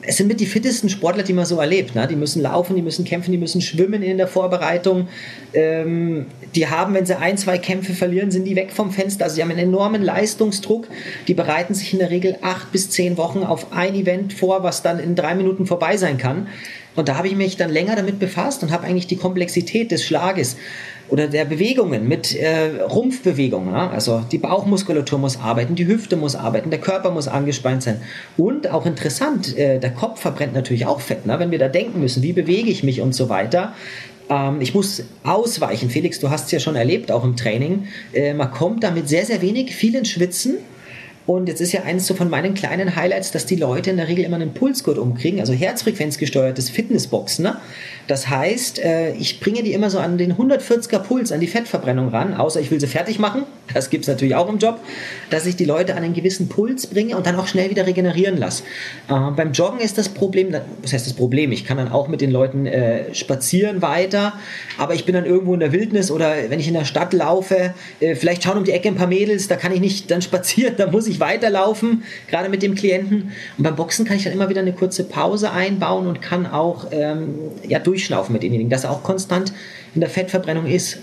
es sind mit die fittesten Sportler, die man so erlebt. Ne? Die müssen laufen, die müssen kämpfen, die müssen schwimmen in der Vorbereitung. Ähm, die haben, wenn sie ein, zwei Kämpfe verlieren, sind die weg vom Fenster. Also sie haben einen enormen Leistungsdruck. Die bereiten sich in der Regel acht bis zehn Wochen auf ein Event vor, was dann in drei Minuten vorbei sein kann. Und da habe ich mich dann länger damit befasst und habe eigentlich die Komplexität des Schlages oder der Bewegungen mit äh, Rumpfbewegungen. Ja? Also die Bauchmuskulatur muss arbeiten, die Hüfte muss arbeiten, der Körper muss angespannt sein. Und auch interessant, äh, der Kopf verbrennt natürlich auch Fett. Ne? Wenn wir da denken müssen, wie bewege ich mich und so weiter. Ähm, ich muss ausweichen. Felix, du hast es ja schon erlebt, auch im Training. Äh, man kommt damit sehr, sehr wenig, viel ins Schwitzen Und jetzt ist ja eines so von meinen kleinen Highlights, dass die Leute in der Regel immer einen Pulsgurt umkriegen, also herzfrequenzgesteuertes Fitnessboxen. Ne? Das heißt, äh, ich bringe die immer so an den 140er Puls, an die Fettverbrennung ran, außer ich will sie fertig machen. Das gibt es natürlich auch im Job, dass ich die Leute an einen gewissen Puls bringe und dann auch schnell wieder regenerieren lasse. Äh, beim Joggen ist das Problem, was heißt das Problem? Ich kann dann auch mit den Leuten äh, spazieren weiter, aber ich bin dann irgendwo in der Wildnis oder wenn ich in der Stadt laufe, äh, vielleicht schauen um die Ecke ein paar Mädels, da kann ich nicht dann spazieren, da muss ich weiterlaufen, gerade mit dem Klienten. Und beim Boxen kann ich dann immer wieder eine kurze Pause einbauen und kann auch ähm, ja, durchschnaufen mit denjenigen, dass er auch konstant in der Fettverbrennung ist.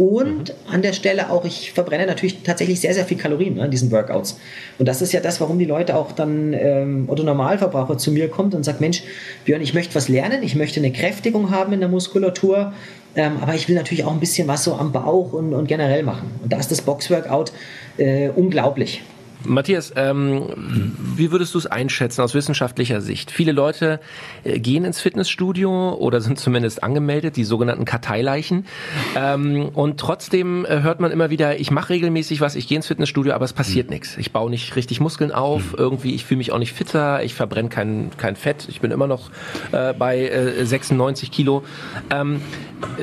Und mhm. an der Stelle auch, ich verbrenne natürlich tatsächlich sehr, sehr viel Kalorien ne, in diesen Workouts. Und das ist ja das, warum die Leute auch dann, ähm, oder Normalverbraucher zu mir kommt und sagt, Mensch, Björn, ich möchte was lernen, ich möchte eine Kräftigung haben in der Muskulatur, ähm, aber ich will natürlich auch ein bisschen was so am Bauch und, und generell machen. Und da ist das Boxworkout äh, unglaublich. Matthias, ähm, wie würdest du es einschätzen aus wissenschaftlicher Sicht? Viele Leute äh, gehen ins Fitnessstudio oder sind zumindest angemeldet, die sogenannten Karteileichen. Ähm, und trotzdem äh, hört man immer wieder, ich mache regelmäßig was, ich gehe ins Fitnessstudio, aber es passiert mhm. nichts. Ich baue nicht richtig Muskeln auf, mhm. irgendwie, ich fühle mich auch nicht fitter, ich verbrenne kein, kein Fett, ich bin immer noch äh, bei äh, 96 Kilo. Ähm,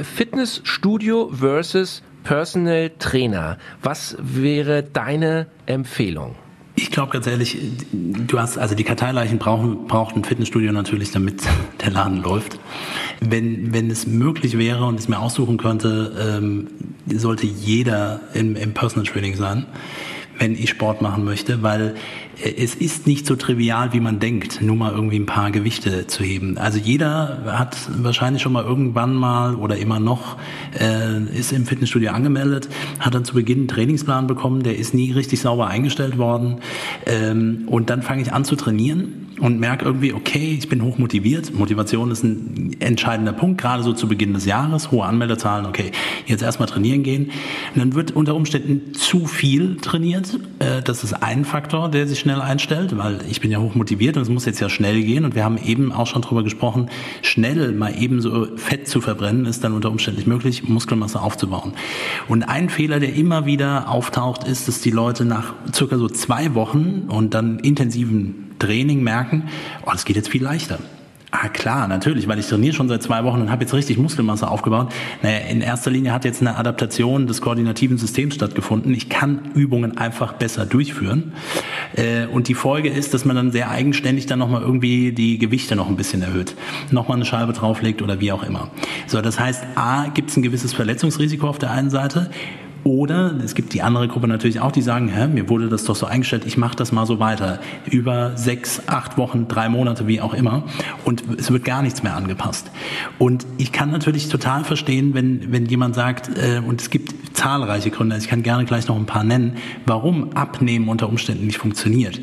Fitnessstudio versus Personal Trainer. Was wäre deine Empfehlung? Ich glaube ganz ehrlich, du hast, also die Karteileichen brauchen, braucht ein Fitnessstudio natürlich, damit der Laden läuft. Wenn, wenn es möglich wäre und es mir aussuchen könnte, ähm, sollte jeder im, im Personal Training sein, wenn ich Sport machen möchte, weil es ist nicht so trivial, wie man denkt, nur mal irgendwie ein paar Gewichte zu heben. Also jeder hat wahrscheinlich schon mal irgendwann mal oder immer noch äh, ist im Fitnessstudio angemeldet, hat dann zu Beginn einen Trainingsplan bekommen, der ist nie richtig sauber eingestellt worden. Ähm, und dann fange ich an zu trainieren und merke irgendwie, okay, ich bin hoch motiviert. Motivation ist ein entscheidender Punkt, gerade so zu Beginn des Jahres, hohe Anmelderzahlen, okay, jetzt erstmal trainieren gehen. Und dann wird unter Umständen zu viel trainiert. Äh, das ist ein Faktor, der sich schnell einstellt, weil ich bin ja hoch motiviert und es muss jetzt ja schnell gehen. Und wir haben eben auch schon drüber gesprochen, schnell mal eben so Fett zu verbrennen, ist dann unter Umständen nicht möglich, Muskelmasse aufzubauen. Und ein Fehler, der immer wieder auftaucht, ist, dass die Leute nach circa so zwei Wochen und dann intensiven Training merken, oh, das geht jetzt viel leichter. Ah klar, natürlich, weil ich trainiere schon seit zwei Wochen und habe jetzt richtig Muskelmasse aufgebaut. Naja, in erster Linie hat jetzt eine Adaptation des koordinativen Systems stattgefunden. Ich kann Übungen einfach besser durchführen. Äh, und die Folge ist, dass man dann sehr eigenständig dann nochmal irgendwie die Gewichte noch ein bisschen erhöht. Nochmal eine Scheibe drauflegt oder wie auch immer. So, das heißt, A, gibt es ein gewisses Verletzungsrisiko auf der einen Seite. Oder es gibt die andere Gruppe natürlich auch, die sagen, hä, mir wurde das doch so eingestellt, ich mache das mal so weiter. Über sechs, acht Wochen, drei Monate, wie auch immer. Und es wird gar nichts mehr angepasst. Und ich kann natürlich total verstehen, wenn, wenn jemand sagt, äh, und es gibt zahlreiche Gründe, also ich kann gerne gleich noch ein paar nennen, warum Abnehmen unter Umständen nicht funktioniert.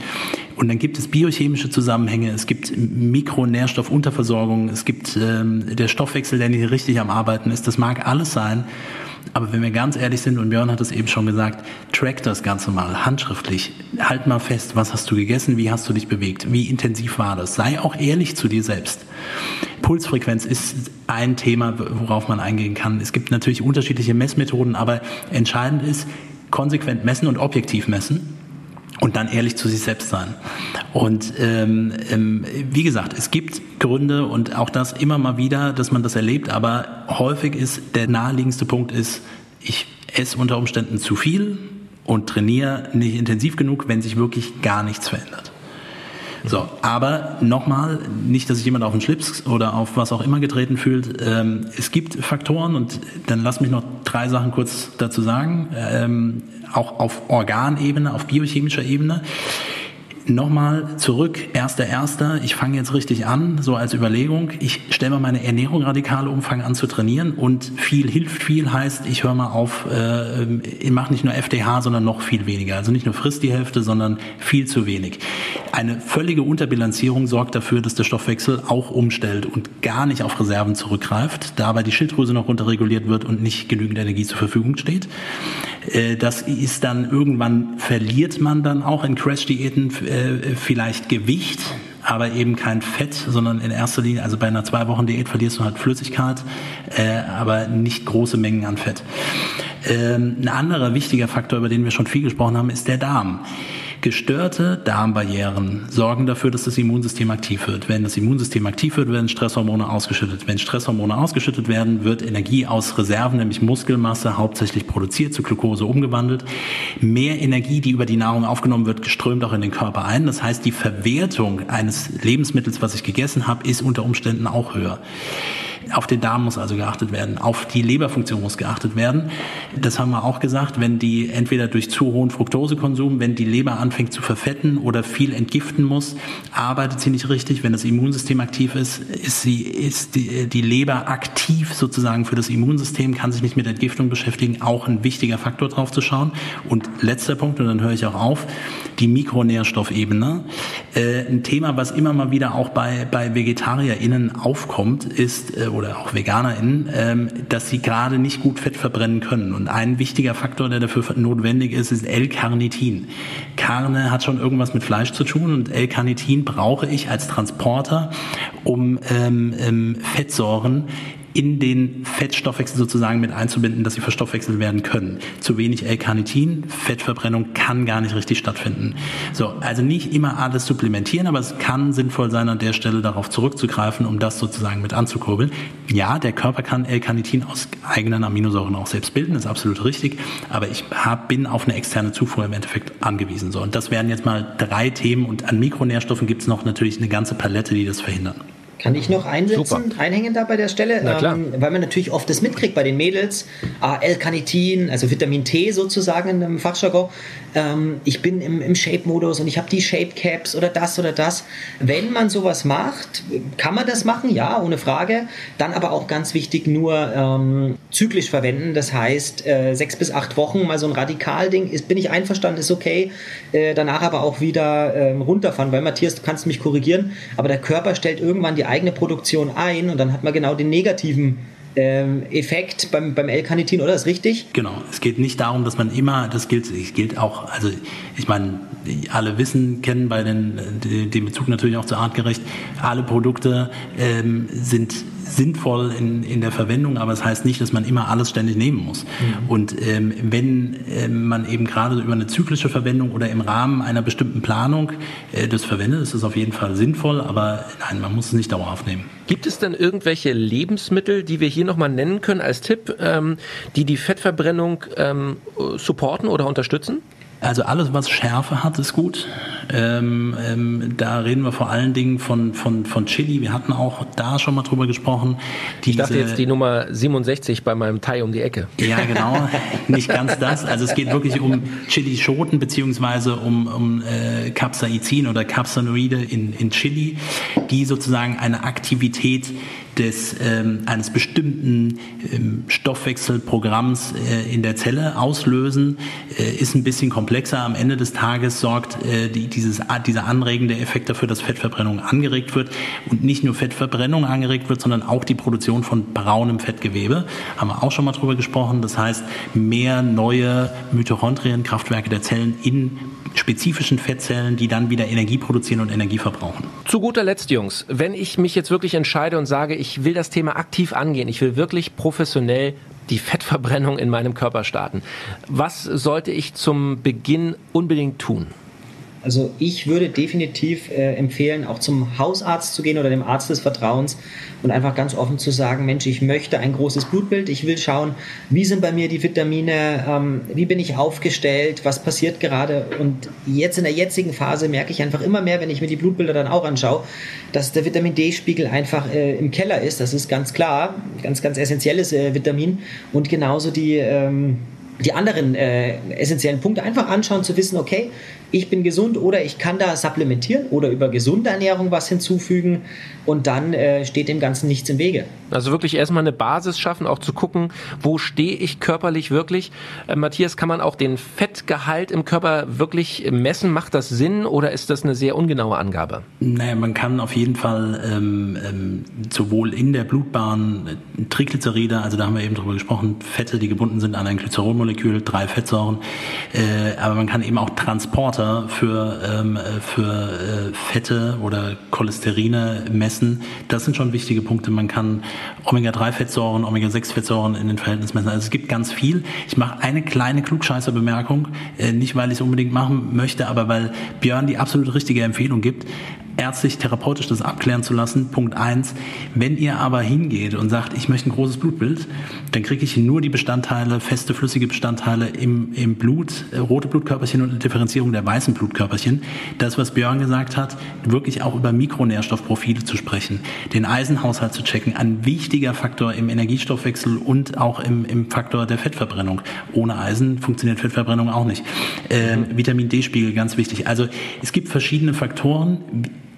Und dann gibt es biochemische Zusammenhänge, es gibt Mikronährstoffunterversorgung, es gibt ähm, der Stoffwechsel, der nicht richtig am Arbeiten ist. Das mag alles sein. Aber wenn wir ganz ehrlich sind, und Björn hat es eben schon gesagt, track das Ganze mal handschriftlich. Halt mal fest, was hast du gegessen, wie hast du dich bewegt, wie intensiv war das. Sei auch ehrlich zu dir selbst. Pulsfrequenz ist ein Thema, worauf man eingehen kann. Es gibt natürlich unterschiedliche Messmethoden, aber entscheidend ist, konsequent messen und objektiv messen und dann ehrlich zu sich selbst sein. Und ähm, ähm, wie gesagt, es gibt Gründe und auch das immer mal wieder, dass man das erlebt, aber häufig ist der naheliegendste Punkt ist, ich esse unter Umständen zu viel und trainiere nicht intensiv genug, wenn sich wirklich gar nichts verändert. So, aber nochmal, nicht, dass sich jemand auf den Schlips oder auf was auch immer getreten fühlt. Ähm, es gibt Faktoren und dann lass mich noch drei Sachen kurz dazu sagen. Ähm, auch auf Organebene, auf biochemischer Ebene. Nochmal zurück, erster, erster. Ich fange jetzt richtig an, so als Überlegung. Ich stelle mal meine Ernährung radikal um, fange an zu trainieren und viel hilft viel heißt, ich höre mal auf, äh, ich mache nicht nur FDH, sondern noch viel weniger. Also nicht nur frisst die Hälfte, sondern viel zu wenig. Eine völlige Unterbilanzierung sorgt dafür, dass der Stoffwechsel auch umstellt und gar nicht auf Reserven zurückgreift, dabei die Schilddrüse noch runterreguliert wird und nicht genügend Energie zur Verfügung steht. Äh, das ist dann irgendwann verliert man dann auch in Crash-Diäten äh, vielleicht Gewicht, aber eben kein Fett, sondern in erster Linie, also bei einer zwei Wochen Diät verlierst du halt Flüssigkeit, äh, aber nicht große Mengen an Fett. Ähm, ein anderer wichtiger Faktor, über den wir schon viel gesprochen haben, ist der Darm. Gestörte Darmbarrieren sorgen dafür, dass das Immunsystem aktiv wird. Wenn das Immunsystem aktiv wird, werden Stresshormone ausgeschüttet. Wenn Stresshormone ausgeschüttet werden, wird Energie aus Reserven, nämlich Muskelmasse, hauptsächlich produziert, zu Glucose umgewandelt. Mehr Energie, die über die Nahrung aufgenommen wird, strömt auch in den Körper ein. Das heißt, die Verwertung eines Lebensmittels, was ich gegessen habe, ist unter Umständen auch höher. Auf den Darm muss also geachtet werden, auf die Leberfunktion muss geachtet werden. Das haben wir auch gesagt, wenn die entweder durch zu hohen Fructosekonsum, wenn die Leber anfängt zu verfetten oder viel entgiften muss, arbeitet sie nicht richtig. Wenn das Immunsystem aktiv ist, ist sie ist die, die Leber aktiv sozusagen für das Immunsystem, kann sich nicht mit Entgiftung beschäftigen, auch ein wichtiger Faktor drauf zu schauen. Und letzter Punkt, und dann höre ich auch auf, die Mikronährstoffebene. Äh, ein Thema, was immer mal wieder auch bei, bei VegetarierInnen aufkommt, ist, äh, oder auch VeganerInnen, ähm, dass sie gerade nicht gut Fett verbrennen können. Und ein wichtiger Faktor, der dafür notwendig ist, ist L-Carnitin. Carne hat schon irgendwas mit Fleisch zu tun und L-Carnitin brauche ich als Transporter, um ähm, ähm, Fettsäuren in den Fettstoffwechsel sozusagen mit einzubinden, dass sie verstoffwechselt werden können. Zu wenig L-Carnitin, Fettverbrennung kann gar nicht richtig stattfinden. So, also nicht immer alles supplementieren, aber es kann sinnvoll sein, an der Stelle darauf zurückzugreifen, um das sozusagen mit anzukurbeln. Ja, der Körper kann L-Carnitin aus eigenen Aminosäuren auch selbst bilden, ist absolut richtig, aber ich hab, bin auf eine externe Zufuhr im Endeffekt angewiesen. So, und das wären jetzt mal drei Themen und an Mikronährstoffen gibt es noch natürlich eine ganze Palette, die das verhindern. Kann ich noch einsetzen, Super. einhängen da bei der Stelle? Ähm, weil man natürlich oft das mitkriegt bei den Mädels. L-Carnitin, also Vitamin T sozusagen in einem Fachjargon. Ähm, ich bin im, im Shape-Modus und ich habe die Shape-Caps oder das oder das. Wenn man sowas macht, kann man das machen, ja, ohne Frage. Dann aber auch ganz wichtig, nur ähm, zyklisch verwenden. Das heißt, äh, sechs bis acht Wochen mal so ein Radikalding. Ist, bin ich einverstanden, ist okay. Äh, danach aber auch wieder äh, runterfahren, weil Matthias, du kannst mich korrigieren, aber der Körper stellt irgendwann die eigene Produktion ein und dann hat man genau den negativen ähm, Effekt beim, beim L-Carnitin, oder? Ist richtig? Genau. Es geht nicht darum, dass man immer, das gilt, es gilt auch, also ich meine, alle wissen, kennen bei den, den Bezug natürlich auch zu artgerecht, alle Produkte ähm, sind sinnvoll in, in der Verwendung, aber es das heißt nicht, dass man immer alles ständig nehmen muss. Mhm. Und ähm, wenn ähm, man eben gerade über eine zyklische Verwendung oder im Rahmen einer bestimmten Planung äh, das verwendet, ist das auf jeden Fall sinnvoll, aber nein, man muss es nicht dauerhaft nehmen. Gibt es denn irgendwelche Lebensmittel, die wir hier nochmal nennen können als Tipp, ähm, die die Fettverbrennung ähm, supporten oder unterstützen? Also alles, was Schärfe hat, ist gut. Ähm, ähm, da reden wir vor allen Dingen von, von, von Chili. Wir hatten auch da schon mal drüber gesprochen. Diese, ich dachte jetzt die Nummer 67 bei meinem Thai um die Ecke. Ja, genau. Nicht ganz das. Also es geht wirklich um Chili-Schoten beziehungsweise um, um äh, Capsaicin oder Capsanoide in, in Chili, die sozusagen eine Aktivität des, ähm, eines bestimmten ähm, Stoffwechselprogramms äh, in der Zelle auslösen, äh, ist ein bisschen komplexer. Am Ende des Tages sorgt äh, die, dieses, dieser anregende Effekt dafür, dass Fettverbrennung angeregt wird und nicht nur Fettverbrennung angeregt wird, sondern auch die Produktion von braunem Fettgewebe. Haben wir auch schon mal drüber gesprochen. Das heißt, mehr neue Mitochondrienkraftwerke der Zellen in spezifischen Fettzellen, die dann wieder Energie produzieren und Energie verbrauchen. Zu guter Letzt, Jungs, wenn ich mich jetzt wirklich entscheide und sage, ich will das Thema aktiv angehen, ich will wirklich professionell die Fettverbrennung in meinem Körper starten, was sollte ich zum Beginn unbedingt tun? Also ich würde definitiv äh, empfehlen, auch zum Hausarzt zu gehen oder dem Arzt des Vertrauens und einfach ganz offen zu sagen, Mensch, ich möchte ein großes Blutbild, ich will schauen, wie sind bei mir die Vitamine, ähm, wie bin ich aufgestellt, was passiert gerade. Und jetzt in der jetzigen Phase merke ich einfach immer mehr, wenn ich mir die Blutbilder dann auch anschaue, dass der Vitamin D-Spiegel einfach äh, im Keller ist. Das ist ganz klar, ganz, ganz essentielles äh, Vitamin. Und genauso die... Ähm, die anderen äh, essentiellen Punkte einfach anschauen, zu wissen, okay, ich bin gesund oder ich kann da supplementieren oder über gesunde Ernährung was hinzufügen und dann äh, steht dem Ganzen nichts im Wege. Also wirklich erstmal eine Basis schaffen, auch zu gucken, wo stehe ich körperlich wirklich. Äh, Matthias, kann man auch den Fettgehalt im Körper wirklich messen? Macht das Sinn oder ist das eine sehr ungenaue Angabe? Naja, man kann auf jeden Fall ähm, ähm, sowohl in der Blutbahn äh, Triglyceride, also da haben wir eben drüber gesprochen, Fette, die gebunden sind an ein Glycerol Molekül, drei Fettsäuren. Äh, aber man kann eben auch Transporter für, ähm, für äh, Fette oder Cholesterine messen. Das sind schon wichtige Punkte. Man kann Omega-3-Fettsäuren, Omega-6-Fettsäuren in den Verhältnissen messen. Also es gibt ganz viel. Ich mache eine kleine Klugscheißer-Bemerkung. Äh, nicht, weil ich es unbedingt machen möchte, aber weil Björn die absolut richtige Empfehlung gibt ärztlich, therapeutisch das abklären zu lassen. Punkt eins. Wenn ihr aber hingeht und sagt, ich möchte ein großes Blutbild, dann kriege ich nur die Bestandteile, feste, flüssige Bestandteile im, im Blut, äh, rote Blutkörperchen und eine Differenzierung der weißen Blutkörperchen. Das, was Björn gesagt hat, wirklich auch über Mikronährstoffprofile zu sprechen, den Eisenhaushalt zu checken, ein wichtiger Faktor im Energiestoffwechsel und auch im, im Faktor der Fettverbrennung. Ohne Eisen funktioniert Fettverbrennung auch nicht. Ähm, Vitamin D-Spiegel, ganz wichtig. Also es gibt verschiedene Faktoren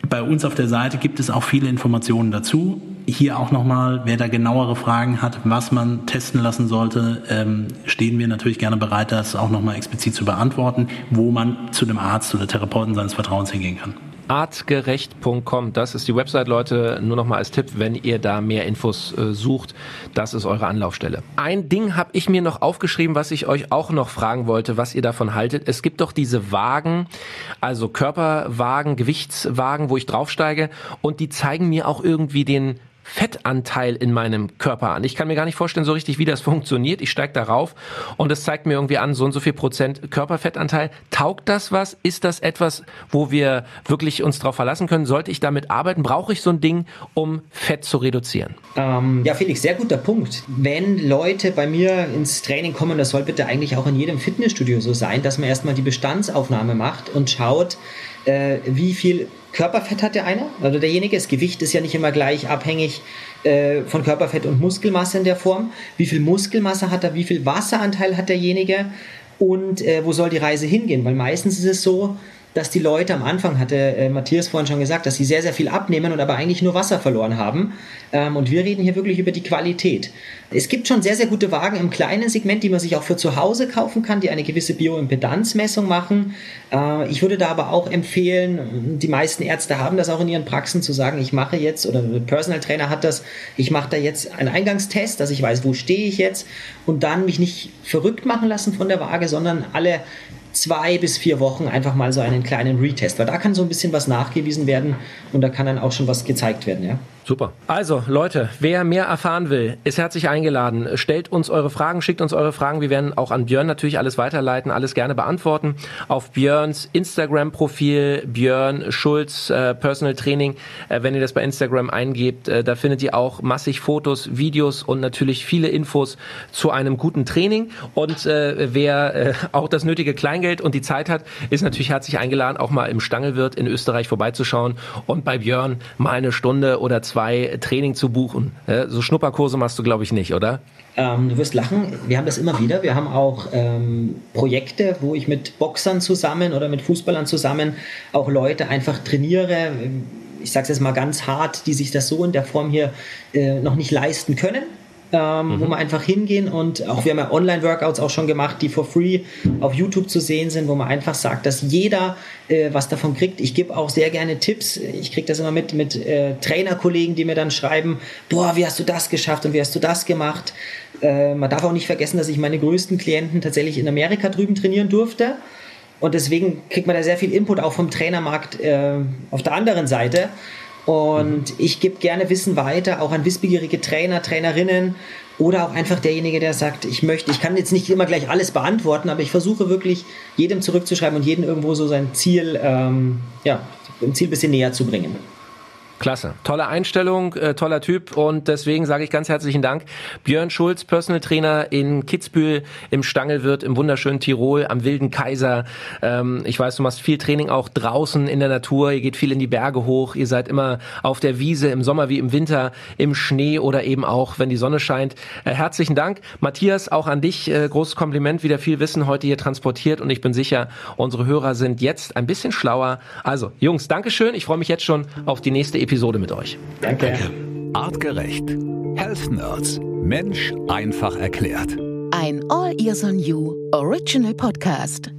bei uns auf der Seite gibt es auch viele Informationen dazu. Hier auch nochmal, wer da genauere Fragen hat, was man testen lassen sollte, ähm, stehen wir natürlich gerne bereit, das auch nochmal explizit zu beantworten, wo man zu dem Arzt oder Therapeuten seines Vertrauens hingehen kann artgerecht.com. Das ist die Website, Leute. Nur noch mal als Tipp, wenn ihr da mehr Infos äh, sucht, das ist eure Anlaufstelle. Ein Ding habe ich mir noch aufgeschrieben, was ich euch auch noch fragen wollte, was ihr davon haltet. Es gibt doch diese Wagen, also Körperwagen, Gewichtswagen, wo ich draufsteige und die zeigen mir auch irgendwie den Fettanteil in meinem Körper an. Ich kann mir gar nicht vorstellen so richtig, wie das funktioniert. Ich steige darauf und es zeigt mir irgendwie an, so und so viel Prozent Körperfettanteil. Taugt das was? Ist das etwas, wo wir wirklich uns darauf verlassen können? Sollte ich damit arbeiten? Brauche ich so ein Ding, um Fett zu reduzieren? Ähm, ja, Felix, sehr guter Punkt. Wenn Leute bei mir ins Training kommen, das soll bitte eigentlich auch in jedem Fitnessstudio so sein, dass man erstmal die Bestandsaufnahme macht und schaut, äh, wie viel Körperfett hat der eine, also derjenige. Das Gewicht ist ja nicht immer gleich abhängig äh, von Körperfett und Muskelmasse in der Form. Wie viel Muskelmasse hat er, wie viel Wasseranteil hat derjenige und äh, wo soll die Reise hingehen? Weil meistens ist es so, dass die Leute am Anfang, hatte äh, Matthias vorhin schon gesagt, dass sie sehr, sehr viel abnehmen und aber eigentlich nur Wasser verloren haben. Ähm, und wir reden hier wirklich über die Qualität. Es gibt schon sehr, sehr gute Wagen im kleinen Segment, die man sich auch für zu Hause kaufen kann, die eine gewisse Bioimpedanzmessung machen. Äh, ich würde da aber auch empfehlen, die meisten Ärzte haben das auch in ihren Praxen, zu sagen, ich mache jetzt, oder der Personal Trainer hat das, ich mache da jetzt einen Eingangstest, dass ich weiß, wo stehe ich jetzt und dann mich nicht verrückt machen lassen von der Waage, sondern alle zwei bis vier Wochen einfach mal so einen kleinen Retest, weil da kann so ein bisschen was nachgewiesen werden und da kann dann auch schon was gezeigt werden, ja. Super. Also, Leute, wer mehr erfahren will, ist herzlich eingeladen. Stellt uns eure Fragen, schickt uns eure Fragen. Wir werden auch an Björn natürlich alles weiterleiten, alles gerne beantworten. Auf Björns Instagram-Profil, Björn Schulz äh, Personal Training, äh, wenn ihr das bei Instagram eingebt, äh, da findet ihr auch massig Fotos, Videos und natürlich viele Infos zu einem guten Training. Und äh, wer äh, auch das nötige Kleingeld und die Zeit hat, ist natürlich herzlich eingeladen, auch mal im Stangelwirt in Österreich vorbeizuschauen und bei Björn mal eine Stunde oder zwei zwei Training zu buchen. So Schnupperkurse machst du, glaube ich, nicht, oder? Ähm, du wirst lachen, wir haben das immer wieder. Wir haben auch ähm, Projekte, wo ich mit Boxern zusammen oder mit Fußballern zusammen auch Leute einfach trainiere. Ich sage es jetzt mal ganz hart, die sich das so in der Form hier äh, noch nicht leisten können ähm, mhm. wo man einfach hingehen und auch wir haben ja Online-Workouts auch schon gemacht, die for free auf YouTube zu sehen sind, wo man einfach sagt, dass jeder äh, was davon kriegt. Ich gebe auch sehr gerne Tipps. Ich kriege das immer mit mit äh, Trainerkollegen, die mir dann schreiben, boah, wie hast du das geschafft und wie hast du das gemacht? Äh, man darf auch nicht vergessen, dass ich meine größten Klienten tatsächlich in Amerika drüben trainieren durfte. Und deswegen kriegt man da sehr viel Input auch vom Trainermarkt äh, auf der anderen Seite. Und ich gebe gerne Wissen weiter, auch an wissbegierige Trainer, Trainerinnen oder auch einfach derjenige, der sagt, ich möchte, ich kann jetzt nicht immer gleich alles beantworten, aber ich versuche wirklich jedem zurückzuschreiben und jedem irgendwo so sein Ziel, ähm, ja, ein Ziel ein bisschen näher zu bringen. Klasse. Tolle Einstellung, äh, toller Typ und deswegen sage ich ganz herzlichen Dank. Björn Schulz, Personal Trainer in Kitzbühel im Stangelwirt im wunderschönen Tirol am Wilden Kaiser. Ähm, ich weiß, du machst viel Training auch draußen in der Natur. Ihr geht viel in die Berge hoch. Ihr seid immer auf der Wiese im Sommer wie im Winter, im Schnee oder eben auch, wenn die Sonne scheint. Äh, herzlichen Dank. Matthias, auch an dich. Äh, großes Kompliment. Wieder viel Wissen heute hier transportiert und ich bin sicher, unsere Hörer sind jetzt ein bisschen schlauer. Also, Jungs, Dankeschön. Ich freue mich jetzt schon auf die nächste Episode mit euch. Danke. Danke. Artgerecht. Health Nerds. Mensch einfach erklärt. Ein All Ears on You Original Podcast.